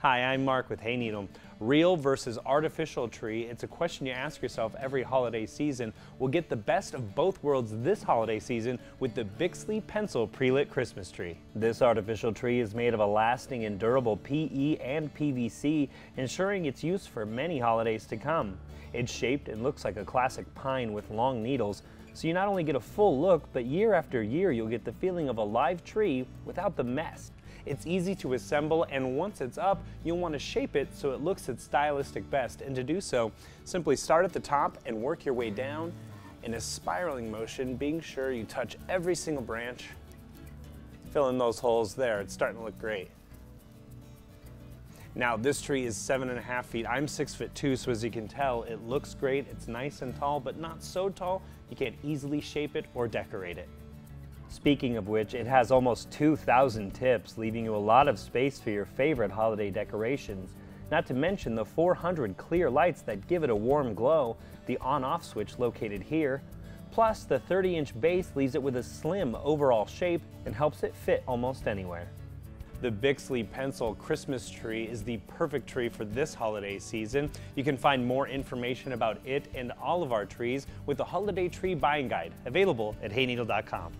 Hi, I'm Mark with Hayneedle. Real versus artificial tree, it's a question you ask yourself every holiday season. We'll get the best of both worlds this holiday season with the Bixley Pencil pre-lit Christmas tree. This artificial tree is made of a lasting and durable PE and PVC, ensuring its use for many holidays to come. It's shaped and looks like a classic pine with long needles, so you not only get a full look, but year after year you'll get the feeling of a live tree without the mess. It's easy to assemble and once it's up, you'll want to shape it so it looks its stylistic best. And to do so, simply start at the top and work your way down in a spiraling motion, being sure you touch every single branch. Fill in those holes there, it's starting to look great. Now this tree is seven and a half feet. I'm six foot two, so as you can tell, it looks great. It's nice and tall, but not so tall you can't easily shape it or decorate it. Speaking of which, it has almost 2,000 tips, leaving you a lot of space for your favorite holiday decorations. Not to mention the 400 clear lights that give it a warm glow, the on-off switch located here. Plus, the 30-inch base leaves it with a slim overall shape and helps it fit almost anywhere. The Bixley Pencil Christmas tree is the perfect tree for this holiday season. You can find more information about it and all of our trees with the Holiday Tree Buying Guide, available at hayneedle.com.